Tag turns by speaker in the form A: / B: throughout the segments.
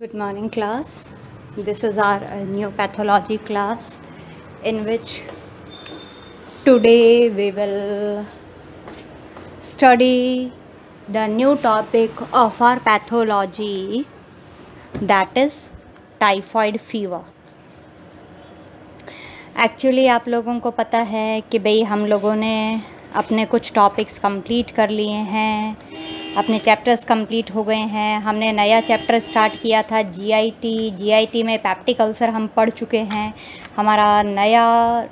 A: Good morning, class. This is our uh, new pathology class in which today we will study the new topic of our pathology that is typhoid fever. Actually आप लोगों को पता है कि भाई हम लोगों ने अपने कुछ टॉपिक्स कंप्लीट कर लिए हैं अपने चैप्टर्स कंप्लीट हो गए हैं। हमने नया चैप्टर स्टार्ट किया था जीआईटी जीआईटी में पैप्टिक अल्सर हम पढ़ चुके हैं। हमारा नया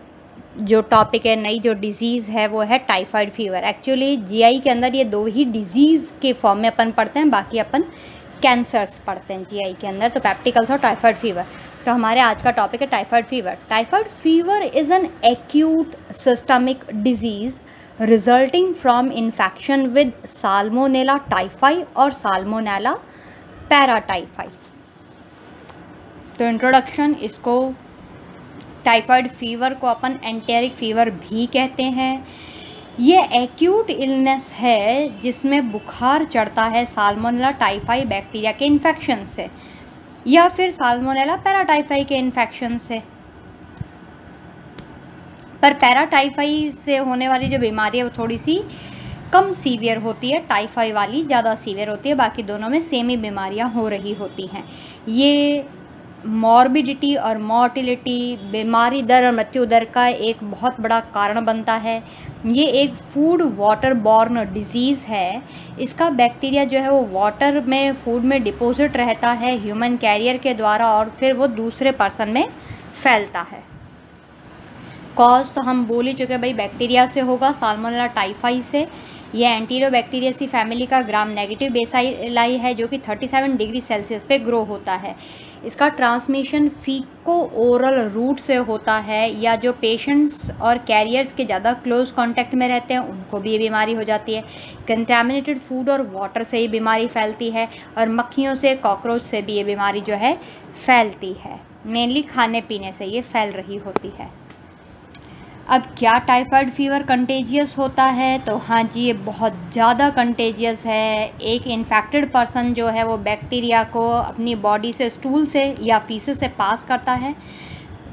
A: जो टॉपिक है, नई जो डिज़ीज़ है, वो है टाइफाइड फीवर एक्चुअली जीआई के अंदर ये दो ही डिज़ीज़ के फॉर्म में अपन पढ़ते हैं, बाकी अपन कैंसर्स पढ़ते हैं जीआई के अंदर तो पैप्टिक अल्सर और टाइफाइड फीवर तो हमारे आज का टॉपिक है typhoid fever typhoid fever is an acute systemic disease from infection with salmonella typhi और साल्मोनेला पैराटाइफाई तो इंट्रोडक्शन इसको टाइफाइड फीवर को अपन एंटेरिक फीवर भी कहते हैं। ये एक्यूट इलनेस है जिसमें बुखार चढ़ता है साल्मोनेला टाइफाई बैक्टीरिया के इन्फेक्शन से या फिर साल्मोनेला पैराटाइफाई के इन्फेक्शन से। पर पैराटाइफाई से होने वाली जो बीमारी है वो थोड़ी सी कम सीवियर होती है टाइफाई वाली ज़्यादा सीवियर होती है, बाकी दोनों में सेम ही बीमारियाँ हो रही होती हैं। ये मॉर्बिडिटी और मॉर्टिलिटी, बीमारी दर और मृत्यु दर का एक बहुत बड़ा कारण बनता है। ये एक फ़ूड वाटर बॉर्न डिज़ीज़ है। इसका बैक्टीरिया जो है वो वाटर में, फ़ूड में डिपॉजिट रहता है ह्यूमन कैरियर के द्वारा और फिर वो दूसरे पर्सन में फैलता है। कॉज तो हम बोल ही चुके भाई बैक्टीरिया से होगा साल्मोनेला टाइफाई से। यह एंटीरियो बैक्टीरियासी फैमिली का ग्राम नेगेटिव बेसाइलाई है, जो कि 37 डिग्री सेल्सियस पे ग्रो होता है। इसका ट्रांसमिशन फीको ओरल रूट से होता है, या जो पेशेंट्स और कैरियर्स के ज़्यादा क्लोज कांटेक्ट में रहते हैं, उनको भी ये बीमारी हो जाती है। कंटेमिनेटेड फ़ूड और वाटर से ही बीमारी फैलती है, और मक्खियों से कॉकरोच से भी ये बीमारी जो है, फैलती है। मेनली खाने पीने से ये फैल रही होती है। अब क्या टाइफाइड फीवर कंटेजियस होता है? तो हाँ जी, ये बहुत ज़्यादा कंटेजियस है। एक इन्फेक्टेड पर्सन जो है, वो बैक्टीरिया को अपनी बॉडी से स्टूल से या फीसेस से पास करता है।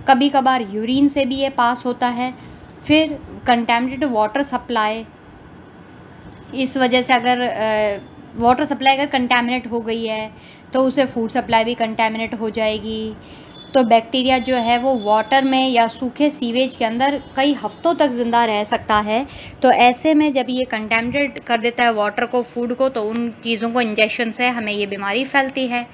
A: कभी कभार यूरिन से भी ये पास होता है। फिर कंटेमिनेटेड वाटर सप्लाई इस वजह से अगर वाटर सप्लाई अगर कंटेमिनेट हो गई है तो उसे फ़ूड सप्लाई भी कंटेमिनेट हो जाएगी। तो बैक्टीरिया जो है वो वाटर में या सूखे सीवेज के अंदर कई हफ्तों तक ज़िंदा रह सकता है। तो ऐसे में जब ये कंटेमिनेट कर देता है वाटर को फ़ूड को तो उन चीज़ों को इंजेक्शन से हमें ये बीमारी फैलती है।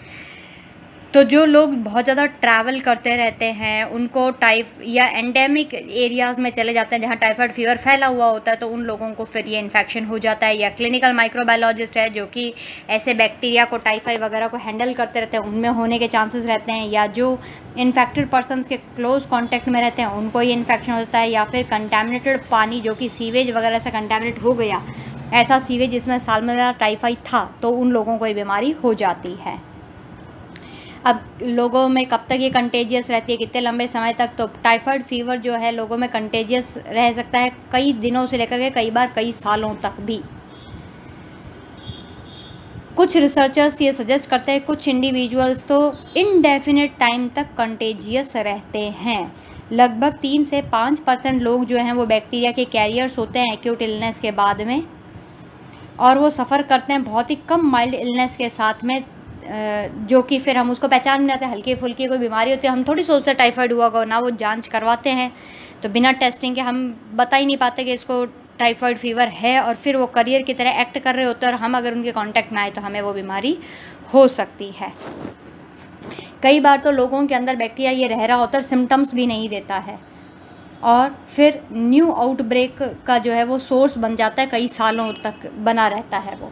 A: तो जो लोग बहुत ज़्यादा ट्रैवल करते रहते हैं, उनको टाइफ या एंडेमिक एरियाज़ में चले जाते हैं जहाँ टाइफाइड फीवर फैला हुआ होता है तो उन लोगों को फिर ये इन्फेक्शन हो जाता है। या क्लिनिकल माइक्रोबायोलॉजिस्ट है जो कि ऐसे बैक्टीरिया को टाइफाइड वगैरह को हैंडल करते रहते हैं, उनमें होने के चांसेस रहते हैं। या जो इन्फेक्टेड पर्सनस के क्लोज कॉन्टैक्ट में रहते हैं, उनको ये इन्फेक्शन होता है। या फिर कंटेमिनेटेड पानी जो कि सीवेज वगैरह से कंटेमिनेट हो गया, ऐसा सीवेज जिसमें सालमेला टाइफाइड था तो उन लोगों को ये बीमारी हो जाती है। अब लोगों में कब तक ये कंटेजियस रहती है? कितने लंबे समय तक? तो टाइफाइड फीवर जो है लोगों में कंटेजियस रह सकता है कई दिनों से लेकर के कई बार, कई सालों तक भी। कुछ रिसर्चर्स ये सजेस्ट करते हैं, कुछ इंडिविजुअल्स तो इनडेफिनेट टाइम तक कंटेजियस रहते हैं। लगभग तीन से पाँच परसेंट लोग जो हैं वो बैक्टीरिया के कैरियर्स होते हैं एक्यूट इलनेस के बाद में। और वो सफ़र करते हैं बहुत ही कम माइल्ड इलनेस के साथ में। जो कि फिर हम उसको पहचान नहीं आते, हल्की फुल्की कोई बीमारी होती है, हम थोड़ी सोचते टाइफाइड हुआ होगा, ना वो जाँच करवाते हैं। तो बिना टेस्टिंग के हम बता ही नहीं पाते कि इसको टाइफाइड फीवर है और फिर वो करियर की तरह एक्ट कर रहे होते हैं और हम अगर उनके कांटेक्ट में आए तो हमें वो बीमारी हो सकती है। कई बार तो लोगों के अंदर बैक्टीरिया ये रह रहा होता है सिम्टम्स भी नहीं देता है। और फिर न्यू आउटब्रेक का जो है वो सोर्स बन जाता है, कई सालों तक बना रहता है वो।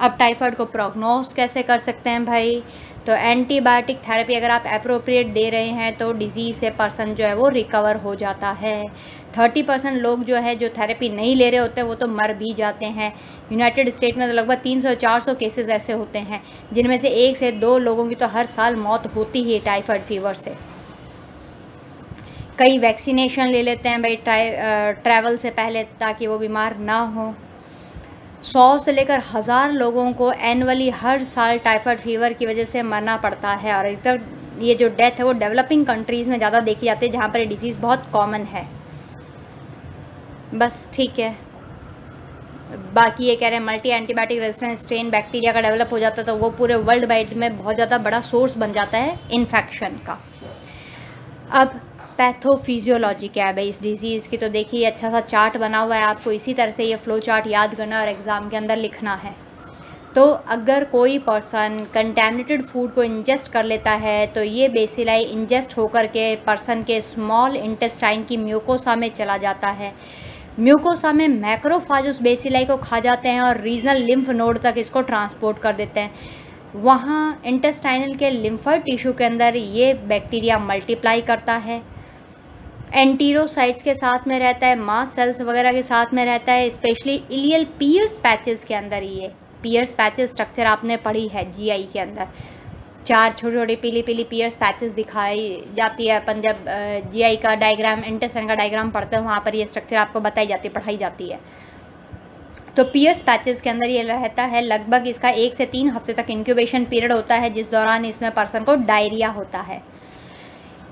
A: अब टाइफाइड को प्रोग्नोस कैसे कर सकते हैं भाई? तो एंटीबायोटिक थेरेपी अगर आप अप्रोप्रिएट दे रहे हैं तो डिज़ीज़ से पर्सन जो है वो रिकवर हो जाता है। थर्टी परसेंट लोग जो है, जो थेरेपी नहीं ले रहे होते, वो तो मर भी जाते हैं। यूनाइटेड स्टेट में तो लगभग तीन सौ चार सौ केसेस ऐसे होते हैं, जिनमें से एक से दो लोगों की तो हर साल मौत होती ही है टाइफाइड फीवर से। कई वैक्सीनेशन ले लेते हैं भाई ट्रैवल से पहले ताकि वो बीमार ना हो। सौ से लेकर हज़ार लोगों को एनुअली हर साल टाइफाइड फीवर की वजह से मरना पड़ता है और इधर ये जो डेथ है वो डेवलपिंग कंट्रीज़ में ज़्यादा देखी जाती है, जहाँ पर ये डिज़ीज़ बहुत कॉमन है। बस ठीक है। बाकी ये कह रहे हैं multi antibiotic resistant strain bacteria का डेवलप हो जाता है तो वो पूरे वर्ल्ड वाइड में बहुत ज़्यादा बड़ा सोर्स बन जाता है इन्फेक्शन का। अब पैथोफिजियोलॉजी क्या है इस डिज़ीज़ की? तो देखिए अच्छा सा चार्ट बना हुआ है आपको। इसी तरह से ये फ्लो चार्ट याद करना और एग्ज़ाम के अंदर लिखना है। तो अगर कोई पर्सन कंटेमिनेटेड फ़ूड को इंजेस्ट कर लेता है तो ये बेसिलाई इंजेस्ट होकर के पर्सन के स्मॉल इंटेस्टाइन की म्यूकोसा में चला जाता है। म्यूकोसा में मैक्रोफाज उस बेसिलाई को खा जाते हैं और रीजनल लिम्फ नोड तक इसको ट्रांसपोर्ट कर देते हैं। वहाँ इंटेस्टाइनल के लिम्फर टिश्यू के अंदर ये बैक्टीरिया मल्टीप्लाई करता है। एंटीरोसाइट्स के साथ में रहता है मास सेल्स वगैरह के साथ में रहता है स्पेशली इलियल पियर्स पैचेस के अंदर ये पियर्स पैचेस स्ट्रक्चर आपने पढ़ी है जीआई के अंदर। चार छोटे छोटे पीली पीली पियर्स पैचेस दिखाई जाती है अपन जब जीआई का डायग्राम इंटेस्टाइन का डायग्राम पढ़ते हैं, वहाँ पर ये स्ट्रक्चर आपको बताई जाती है, पढ़ाई जाती है। तो पियर्स पैचेस के अंदर ये रहता है, लगभग इसका एक से तीन हफ़्ते तक इंक्यूबेशन पीरियड होता है, जिस दौरान इसमें पर्सन को डायरिया होता है।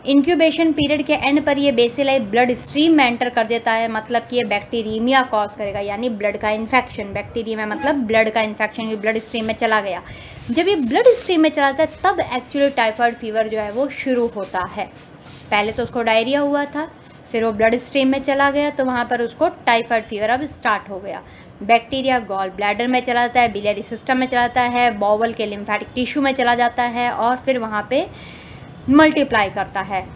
A: इंक्यूबेशन पीरियड के एंड पर ये बेसिलाई ब्लड स्ट्रीम में एंटर कर देता है मतलब कि ये बैक्टीरीमिया कॉज करेगा, यानी ब्लड का इन्फेक्शन बैक्टीरिया में मतलब ब्लड का इन्फेक्शन ये ब्लड स्ट्रीम में चला गया। जब ये ब्लड स्ट्रीम में चला है, तब एक्चुअली टाइफाइड फीवर जो है वो शुरू होता है। पहले तो उसको डायरिया हुआ था, फिर वो ब्लड स्ट्रीम में चला गया तो वहाँ पर उसको टाइफाइड फीवर अब स्टार्ट हो गया। बैक्टीरिया गॉल ब्लैडर में चला जाता है बिलियरी सिस्टम में चला जाता है बॉवल के लिम्फेटिक टिश्यू में चला जाता है, और फिर वहाँ पे मल्टीप्लाई करता है।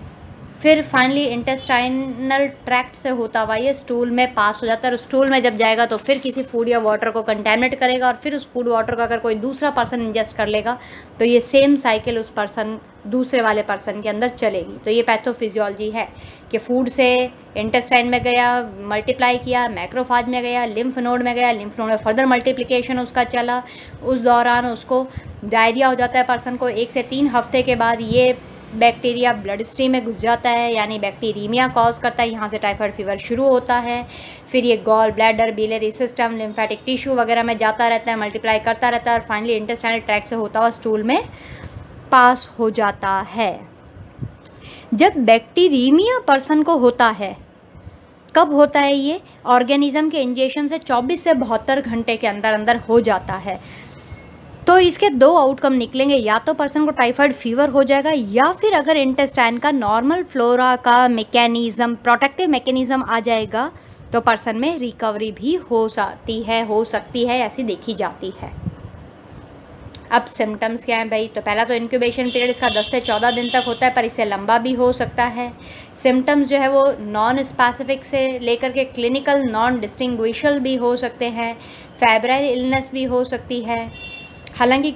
A: फिर फाइनली इंटेस्टाइनल ट्रैक्ट से होता हुआ ये स्टूल में पास हो जाता है। और स्टूल में जब जाएगा तो फिर किसी फ़ूड या वाटर को कंटेमिनेट करेगा और फिर उस फ़ूड वाटर को अगर कोई दूसरा पर्सन इंजेस्ट कर लेगा तो ये सेम साइकिल उस पर्सन दूसरे वाले पर्सन के अंदर चलेगी। तो ये पैथोफिजियोलॉजी है कि फ़ूड से इंटेस्टाइन में गया मल्टीप्लाई किया मैक्रोफाज में गया लिम्फ नोड में गया लिम्फ नोड में फर्दर मल्टीप्लिकेशन उसका चला। उस दौरान उसको डायरिया हो जाता है पर्सन को। एक से तीन हफ़्ते के बाद ये बैक्टीरिया ब्लड स्ट्रीम में घुस जाता है, यानी बैक्टीरीमिया कॉज करता है, यहाँ से टाइफाइड फीवर शुरू होता है। फिर ये gall bladder biliary system lymphatic tissue वगैरह में जाता रहता है मल्टीप्लाई करता रहता है और फाइनली इंटेस्टाइनल ट्रैक से होता हुआ स्टूल में पास हो जाता है। जब बैक्टीरीमिया पर्सन को होता है, कब होता है ये? ऑर्गेनिज्म के इंजेक्शन से 24 से बहत्तर घंटे के अंदर अंदर हो जाता है। तो इसके दो आउटकम निकलेंगे, या तो पर्सन को टाइफाइड फीवर हो जाएगा, या फिर अगर इंटेस्टाइन का नॉर्मल फ्लोरा का मैकेनिज़्म प्रोटेक्टिव मैकेनिज़्म आ जाएगा तो पर्सन में रिकवरी भी हो जाती है, हो सकती है, ऐसी देखी जाती है। अब सिम्टम्स क्या हैं भाई? तो पहला तो इंक्यूबेशन पीरियड इसका 10 से 14 दिन तक होता है, पर इससे लंबा भी हो सकता है। सिम्टम्स जो है वो नॉन स्पेसिफिक से लेकर के क्लिनिकल नॉन डिस्टिंग्विशल भी हो सकते हैं। फेब्राइल इलनेस भी हो सकती है। हालाँकि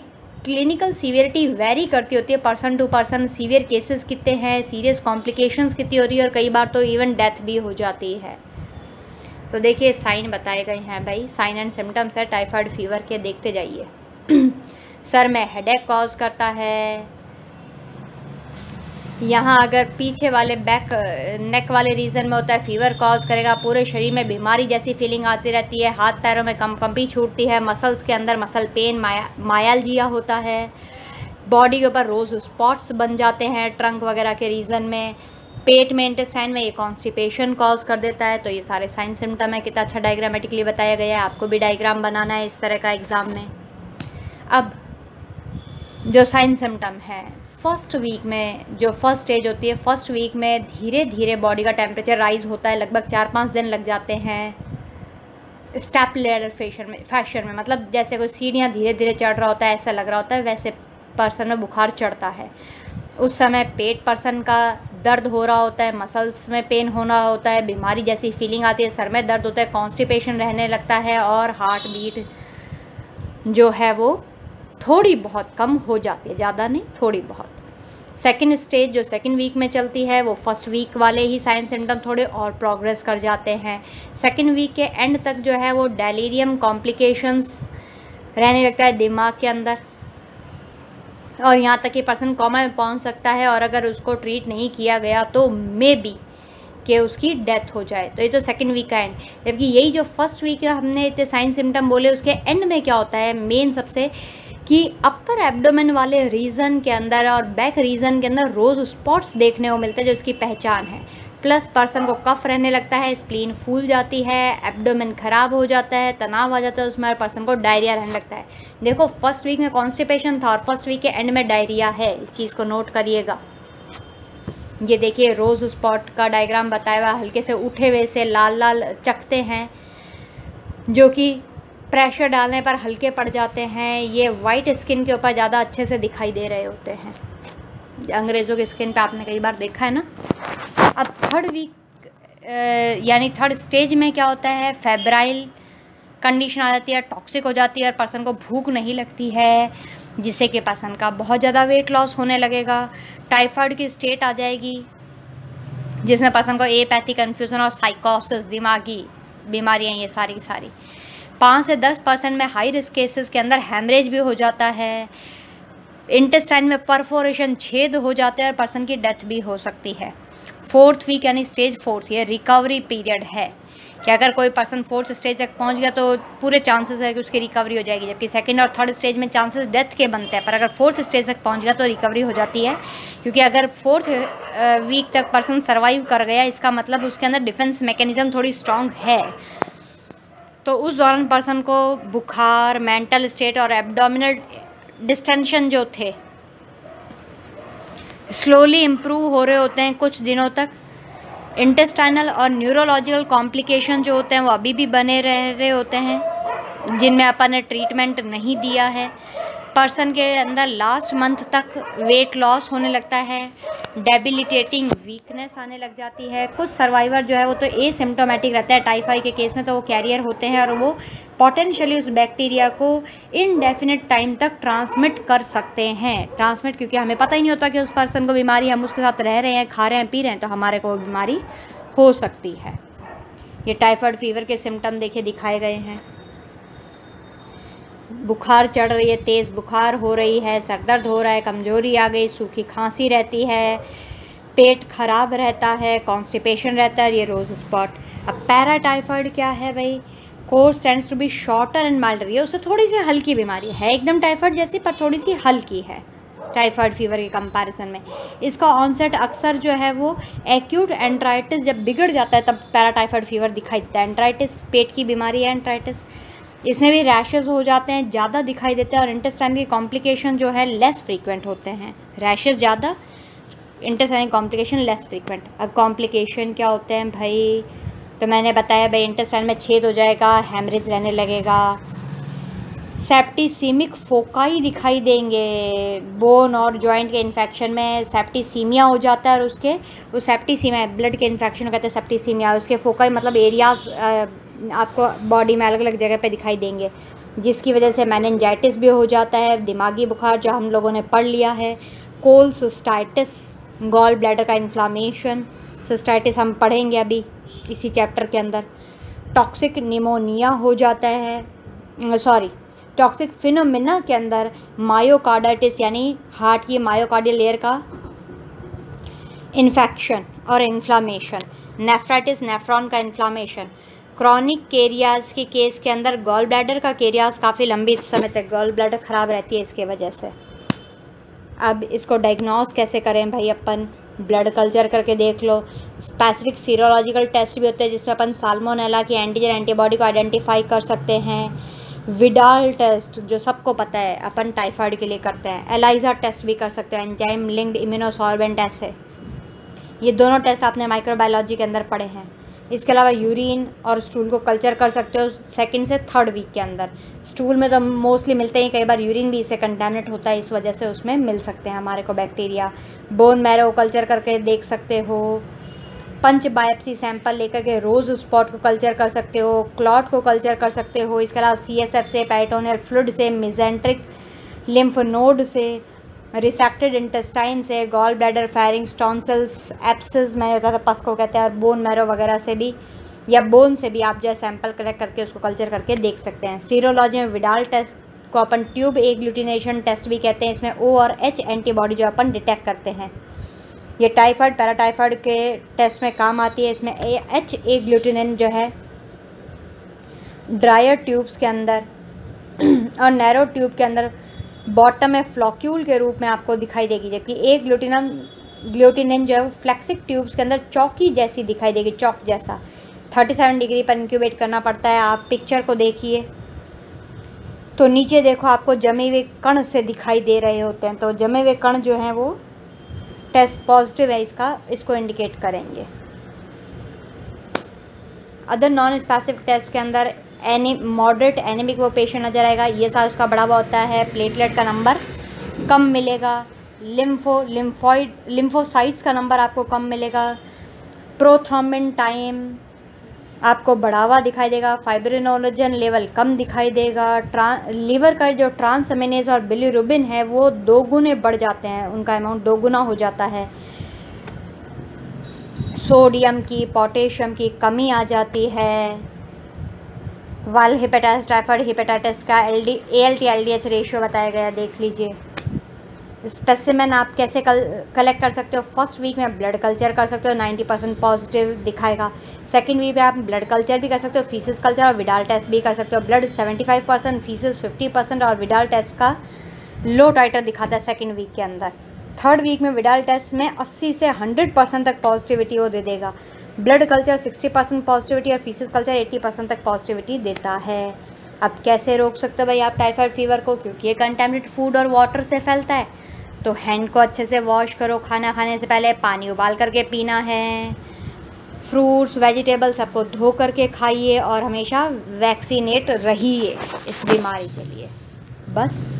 A: क्लिनिकल सीवियरिटी वेरी करती होती है, person to person severe cases कितने हैं, सीरियस कॉम्प्लिकेशंस कितनी हो रही है, और कई बार तो इवन डेथ भी हो जाती है। तो देखिए, साइन बताए गए हैं भाई। साइन एंड सिम्टम्स है, टाइफाइड फीवर के, देखते जाइए। सर, में हेडेक कॉज करता है। यहाँ अगर पीछे वाले बैक नेक वाले रीजन में होता है फीवर कॉज करेगा, पूरे शरीर में बीमारी जैसी फीलिंग आती रहती है, हाथ पैरों में कम कंपी छूटती है मसल्स के अंदर मसल पेन माया मायालजिया होता है बॉडी के ऊपर रोज़ स्पॉट्स बन जाते हैं ट्रंक वगैरह के रीज़न में, पेट में इंटेस्टाइन में ये कॉन्स्टिपेशन कॉज कर देता है तो ये सारे साइन सिम्टम है, कितना अच्छा डायग्रामेटिकली बताया गया है, आपको भी डायग्राम बनाना है इस तरह का एग्ज़ाम में। अब, जो साइन सिम्टम है फ़र्स्ट वीक में, जो फ़र्स्ट स्टेज होती है, फ़र्स्ट वीक में धीरे धीरे बॉडी का टेम्परेचर राइज होता है, लगभग चार पाँच दिन लग जाते हैं स्टेप लेयर फ़ैशन में फ़ैशन में। मतलब जैसे कोई सीढ़ियाँ धीरे धीरे चढ़ रहा होता है, ऐसा लग रहा होता है, वैसे पर्सन में बुखार चढ़ता है। उस समय पेट पर्सन का दर्द हो रहा होता है मसल्स में पेन होना होता है, बीमारी जैसी फीलिंग आती है, सर में दर्द होता है कॉन्स्टिपेशन रहने लगता है और हार्ट बीट जो है वो थोड़ी बहुत कम हो जाती है, ज़्यादा नहीं, थोड़ी बहुत। सेकेंड स्टेज जो सेकेंड वीक में चलती है, वो फ़र्स्ट वीक वाले ही साइन सिम्टम थोड़े और प्रोग्रेस कर जाते हैं। सेकेंड वीक के एंड तक जो है, वो डेलीरियम कॉम्प्लिकेशंस रहने लगता है दिमाग के अंदर। और यहाँ तक कि पर्सन कॉमा में पहुँच सकता है और अगर उसको ट्रीट नहीं किया गया तो मे बी कि उसकी डेथ हो जाए। तो ये तो सेकेंड वीक का एंड जबकि यही जो फ़र्स्ट वीक हमने इतने साइन सिम्टम बोले, उसके एंड में क्या होता है? मेन सबसे कि अपर एब्डोमेन वाले रीजन के अंदर और बैक रीजन के अंदर रोज़ स्पॉट्स देखने को मिलते हैं जो उसकी पहचान है। प्लस पर्सन को कफ रहने लगता है स्प्लीन फूल जाती है एब्डोमेन ख़राब हो जाता है, तनाव आ जाता है उसमें पर्सन को डायरिया रहने लगता है। देखो फ़र्स्ट वीक में कॉन्स्टिपेशन था और फ़र्स्ट वीक के एंड में डायरिया है, इस चीज़ को नोट करिएगा। ये देखिए, रोज़ स्पॉट का डायग्राम बताया हुआ, हल्के से उठे हुए से लाल लाल चकते हैं, जो कि प्रेशर डालने पर हल्के पड़ जाते हैं। ये वाइट स्किन के ऊपर ज़्यादा अच्छे से दिखाई दे रहे होते हैं। अंग्रेज़ों की स्किन पे आपने कई बार देखा है ना? अब थर्ड वीक यानी थर्ड स्टेज में क्या होता है? फेब्राइल कंडीशन आ जाती है टॉक्सिक हो जाती है और पर्सन को भूख नहीं लगती है, जिससे कि पर्सन का बहुत ज़्यादा वेट लॉस होने लगेगा। टाइफाइड की स्टेट आ जाएगी, जिसमें पर्सन को एपैथी कन्फ्यूज़न और साइकोसिस दिमागी बीमारियाँ, ये सारी सारी। पाँच से दस परसेंट में हाई रिस्क केसेस के अंदर हेमरेज भी हो जाता है। इंटेस्टाइन में परफोरेशन छेद हो जाते हैं और पर्सन की डेथ भी हो सकती है। फोर्थ वीक यानी स्टेज फोर्थ ये रिकवरी पीरियड है। कि अगर कोई पर्सन फोर्थ स्टेज तक पहुँच गया तो पूरे चांसेस है कि उसकी रिकवरी हो जाएगी। जबकि सेकंड और थर्ड स्टेज में चांसेस डेथ के बनते हैं। पर अगर फोर्थ स्टेज तक पहुँच गया तो रिकवरी हो जाती है। क्योंकि अगर फोर्थ वीक तक पर्सन सर्वाइव कर गया, इसका मतलब उसके अंदर डिफेंस मैकेनिज्म थोड़ी स्ट्रांग है। तो उस दौरान पर्सन को बुखार मेंटल स्टेट और एब्डोमिनल डिस्टेंशन जो थे स्लोली इम्प्रूव हो रहे होते हैं कुछ दिनों तक। इंटेस्टाइनल और न्यूरोलॉजिकल कॉम्प्लिकेशन जो होते हैं वो अभी भी बने रह रहे होते हैं, जिनमें अपन ने ट्रीटमेंट नहीं दिया है। पर्सन के अंदर लास्ट मंथ तक वेट लॉस होने लगता है डेबिलिटेटिंग वीकनेस आने लग जाती है। कुछ सर्वाइवर जो है वो तो ए सिम्टोमेटिक रहता है टाइफाई के केस में तो वो कैरियर होते हैं और वो पोटेंशियली उस बैक्टीरिया को इनडेफिनेट टाइम तक ट्रांसमिट कर सकते हैं। ट्रांसमिट क्योंकि हमें पता ही नहीं होता कि उस पर्सन को बीमारी, हम उसके साथ रह रहे हैं, खा रहे हैं, पी रहे हैं तो हमारे को बीमारी हो सकती है। ये टाइफाइड फीवर के सिम्टम देखिए, दिखाए गए हैं। बुखार चढ़ रही है, तेज़ बुखार हो रही है, सर दर्द हो रहा है, कमज़ोरी आ गई, सूखी खांसी रहती है, पेट खराब रहता है, कॉन्स्टिपेशन रहता है, ये रोज़ स्पॉट अब पैराटाइफाइड क्या है भाई? Course tends to be shorter and milder, ये उससे थोड़ी सी हल्की बीमारी है, एकदम टाइफाइड जैसी, पर थोड़ी सी हल्की है, टाइफाइड फीवर के कंपैरिजन में। इसका ऑनसेट अक्सर जो है वो एक्यूट एंट्राइटिस जब बिगड़ जाता है, तब पैराटाइफाइड फीवर दिखाई देता है एंट्राइटिस पेट की बीमारी है एंट्राइटिस इसमें भी रैशेज़ हो जाते हैं, ज़्यादा दिखाई देते हैं और इंटेस्टाइन के कॉम्प्लिकेशन जो है लेस फ्रीक्वेंट होते हैं। रैशेज़ ज़्यादा इंटेस्टाइन कॉम्प्लिकेशन लेस फ्रीक्वेंट अब कॉम्प्लिकेशन क्या होते हैं भाई? तो मैंने बताया भाई इंटेस्टाइन में छेद हो जाएगा हेमरेज रहने लगेगा। सेप्टिसीमिक फोकाई दिखाई देंगे। बोन और जॉइंट के इन्फेक्शन में सेप्टिसीमिया हो जाता है और उसके वो सेप्टिसीमिया ब्लड के इन्फेक्शन कहते हैं सेप्टिसीमिया उसके फोकाई मतलब एरियाज़ आपको बॉडी में अलग अलग जगह पे दिखाई देंगे, जिसकी वजह से मैनजाइटिस भी हो जाता है, दिमागी बुखार जो हम लोगों ने पढ़ लिया है कोल सिस्टाइटिस गॉल ब्लैडर का इन्फ्लामेशन सिस्टाइटिस हम पढ़ेंगे अभी इसी चैप्टर के अंदर। टॉक्सिक निमोनिया हो जाता है सॉरी टॉक्सिक फिनोमिना के अंदर मायोकार्डाइटिस यानी हार्ट की मायोकार्डियल लेयर का इन्फेक्शन और इन्फ्लामेशन नेफ्राइटिस नेफ्रॉन का इन्फ्लामेशन क्रॉनिक केरियाज के केस के अंदर गॉल ब्लैडर का केरियाज काफ़ी लंबी समय तक गॉल ब्लैडर ख़राब रहती है इसके वजह से। अब इसको डायग्नोस कैसे करें भाई अपन? ब्लड कल्चर करके देख लो। स्पेसिफिक सीरोलॉजिकल टेस्ट भी होते हैं जिसमें अपन साल्मोनेला की एंटीजन एंटीबॉडी को आइडेंटिफाई कर सकते हैं। विडाल टेस्ट जो सबको पता है, अपन टाइफाइड के लिए करते हैं। एलाइजा टेस्ट भी कर सकते हैं। एंजाइम लिंक्ड इम्यूनोसॉर्बेंट ऐसे ये दोनों टेस्ट आपने माइक्रोबायोलॉजी के अंदर पढ़े हैं। इसके अलावा यूरिन और स्टूल को कल्चर कर सकते हो सेकंड से थर्ड वीक के अंदर। स्टूल में तो मोस्टली मिलते हैं कई बार यूरिन भी इससे कंटेमिनेट होता है, इस वजह से उसमें मिल सकते हैं हमारे को बैक्टीरिया बोन मैरो कल्चर करके देख सकते हो। पंच बायोप्सी सैंपल लेकर के रोज़ स्पॉट को कल्चर कर सकते हो। क्लॉट को कल्चर कर सकते हो। इसके अलावा सी एस एफ़ से पैटोनियर फ्लूड से मिजेंट्रिक लिम्फ नोड से। रिसेक्टेड इंटेस्टाइन से gall bladder firing tonsils abscess मैंने बताया था पस को कहते हैं, और बोन मैरो वगैरह से भी, या बोन से भी आप जो है सैंपल कलेक्ट करके उसको कल्चर करके देख सकते हैं। सीरोलॉजी में विडाल टेस्ट को अपन ट्यूब ए ग्लूटिनेशन टेस्ट भी कहते हैं, इसमें ओ और एच एंटीबॉडी जो अपन डिटेक्ट करते हैं। ये टाइफाइड पैराटाइफाइड के टेस्ट में काम आती है, इसमें एच ए ग्लूटिन जो है ड्रायर ट्यूब्स के अंदर और नैरो ट्यूब के अंदर बॉटम में फ्लॉक्यूल के रूप में आपको दिखाई देगी, जबकि एक ग्लूटिनम, ग्लूटिनिन जो है वो फ्लेक्सिक ट्यूब्स के अंदर चौकी जैसी दिखाई देगी, चौक जैसा। 37 डिग्री पर इंक्यूबेट करना पड़ता है, आप पिक्चर को देखिए। तो नीचे देखो, आपको जमे हुए कण से दिखाई दे रहे होते हैं तो जमे हुए कण जो हैं वो टेस्ट पॉजिटिव है, इसका, इसको इंडिकेट करेंगे। अदर नॉन स्पेसिफिक टेस्ट के अंदर एनी मॉडरेट एनिमिक वो पेशेंट नज़र आएगा। ये सारा उसका बड़ा हुआ होता है प्लेटलेट का नंबर कम मिलेगा। लिम्फो लिम्फॉइड लिम्फोसाइट्स का नंबर आपको कम मिलेगा। प्रोथ्रोमिन टाइम आपको बढ़ावा दिखाई देगा। फाइब्रिनोलोजन लेवल कम दिखाई देगा। ट्रां लीवर का जो ट्रांसमिनेज और बिलीरुबिन है, वो दो गुने बढ़ जाते हैं। उनका अमाउंट दो गुना हो जाता है। सोडियम की पोटेशियम की कमी आ जाती है। वाल हिपेटाइटिस टाइफाइड हिपेटाइटिस का L D A L T L D H ratio बताया गया, देख लीजिए। स्पेसिमेन आप कैसे कल कलेक्ट कर सकते हो? फ़र्स्ट वीक में ब्लड कल्चर कर सकते हो नाइन्टी परसेंट पॉजिटिव दिखाएगा। सेकेंड वीक में आप ब्लड कल्चर भी कर सकते हो फीसिस कल्चर और विडाल टेस्ट भी कर सकते हो। Blood seventy five percent faeces fifty percent और विडाल टेस्ट का लो टाइटर दिखाता है सेकेंड वीक के अंदर। थर्ड वीक में विडाल टेस्ट में अस्सी से हंड्रेड परसेंट तक पॉजिटिविटी वो दे देगा। Blood culture sixty percent positivity और फीसिस कल्चर एट्टी परसेंट तक पॉजिटिविटी देता है। अब कैसे रोक सकते हो भाई आप टाइफाइड फीवर को? क्योंकि ये कंटेमिनेट फ़ूड और वाटर से फैलता है। तो हैंड को अच्छे से वॉश करो, खाना खाने से पहले पानी उबाल करके पीना है। फ्रूट्स वेजिटेबल्स सबको धो करके खाइए और हमेशा वैक्सीनेट रहिए इस बीमारी के लिए। बस।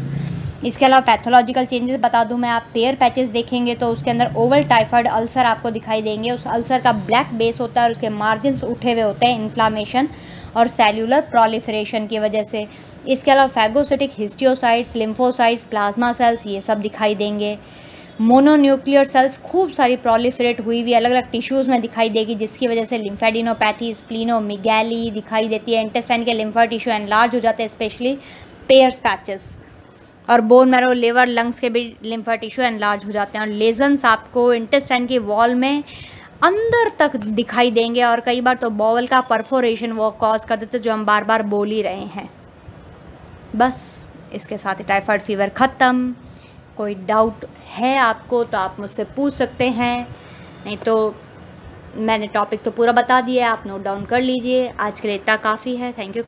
A: इसके अलावा पैथोलॉजिकल चेंजेस बता दूँ, मैं आप पेयर पैचेस देखेंगे तो उसके अंदर ओवल टाइफाइड अल्सर आपको दिखाई देंगे। उस अल्सर का ब्लैक बेस होता है और उसके मार्जिन उठे हुए होते हैं, इन्फ्लामेशन और सेल्यूलर प्रोलिफरेशन की वजह से। इसके अलावा phagocytic histiocytes, lymphocytes, plasma cells, ये सब दिखाई देंगे। मोनोन्यूक्लियर सेल्स खूब सारी प्रोलिफरेट हुई हुई अलग अलग टिश्यूज़ में दिखाई देगी, जिसकी वजह से लिम्फेडिनोपैथी स्प्लिनोमिगैली दिखाई देती है। इंटेस्टाइन के लिम्फा टिश्यू एनलार्ज हो जाते हैं, स्पेशली पेयर्स पैचेस। और बोन मैरो लिवर लंग्स के भी लिम्फा टिश्यू एनलार्ज हो जाते हैं और लेजन्स आपको इंटेस्टाइन की वॉल में अंदर तक दिखाई देंगे और कई बार तो बॉवल का परफोरेशन वो कॉज कर देते जो हम बार बार बोल ही रहे हैं। बस इसके साथ ही टाइफाइड फीवर ख़त्म। कोई डाउट है आपको तो आप मुझसे पूछ सकते हैं। नहीं तो मैंने टॉपिक तो पूरा बता दिया आप नोट डाउन कर लीजिए। आज के लिए इतना काफ़ी है। Thank you